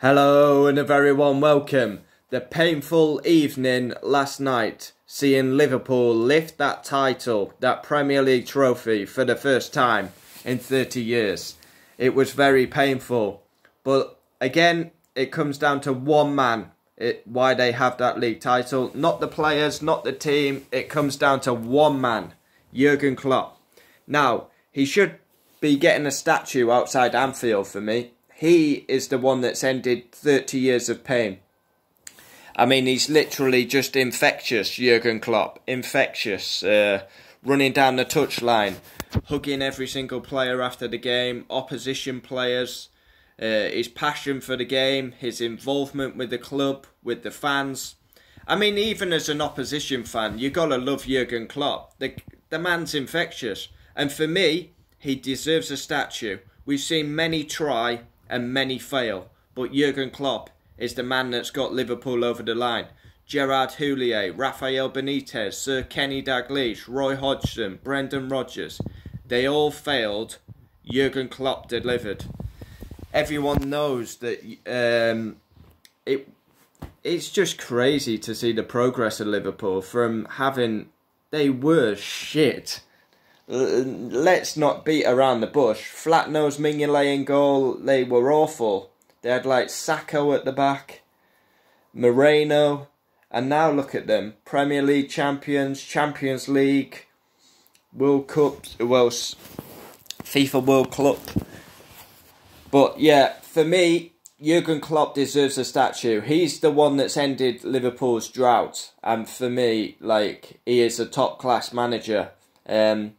Hello and a very warm welcome. The painful evening last night, seeing Liverpool lift that title, that Premier League trophy for the first time in 30 years. It was very painful. But again, it comes down to one man it, why they have that league title. Not the players, not the team. It comes down to one man, Jurgen Klopp. Now, he should be getting a statue outside Anfield for me. He is the one that's ended 30 years of pain. I mean, he's literally just infectious, Jurgen Klopp. Infectious. Uh, running down the touchline, hugging every single player after the game, opposition players uh, his passion for the game, his involvement with the club, with the fans. I mean, even as an opposition fan, you gotta love Jurgen Klopp. The the man's infectious, and for me, he deserves a statue. We've seen many try and many fail, but Jurgen Klopp is the man that's got Liverpool over the line. Gerard Houllier, Rafael Benitez, Sir Kenny Dalglish, Roy Hodgson, Brendan Rodgers, they all failed. Jurgen Klopp delivered everyone knows that um, it it's just crazy to see the progress of Liverpool from having they were shit. Let's not beat around the bush. Flat nose Mignolet in goal, they were awful. They had like Sakho at the back, Moreno, and now look at them. Premier League champions, Champions League, World Cup, well, FIFA World Cup but yeah, for me, Jurgen Klopp deserves a statue. He's the one that's ended Liverpool's drought, and for me, like he is a top class manager. Um,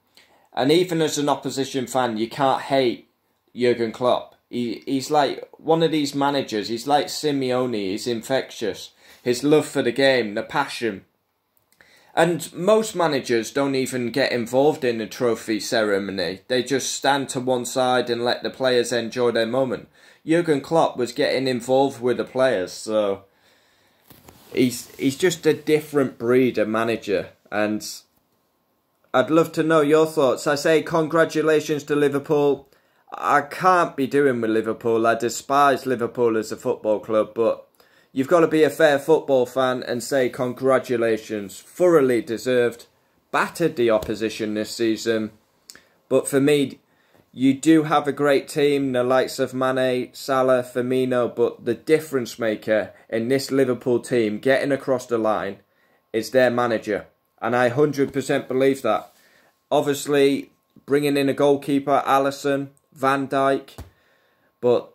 and even as an opposition fan, you can't hate Jurgen Klopp. He he's like one of these managers. He's like Simeone. He's infectious. His love for the game, the passion. And most managers don't even get involved in the trophy ceremony. They just stand to one side and let the players enjoy their moment. Jurgen Klopp was getting involved with the players, so he's he's just a different breed of manager and I'd love to know your thoughts. I say congratulations to Liverpool. I can't be doing with Liverpool. I despise Liverpool as a football club, but You've got to be a fair football fan and say congratulations, thoroughly deserved. Battered the opposition this season. But for me, you do have a great team, the likes of Mane, Salah, Firmino, but the difference maker in this Liverpool team getting across the line is their manager. And I 100% believe that. Obviously, bringing in a goalkeeper, Alisson, Van Dijk, but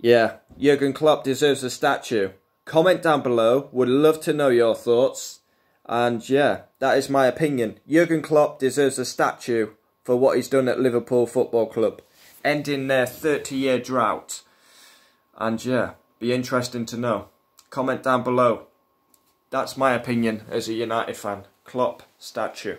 yeah, Jurgen Klopp deserves a statue. Comment down below. Would love to know your thoughts. And yeah, that is my opinion. Jurgen Klopp deserves a statue for what he's done at Liverpool Football Club, ending their 30 year drought. And yeah, be interesting to know. Comment down below. That's my opinion as a United fan. Klopp statue.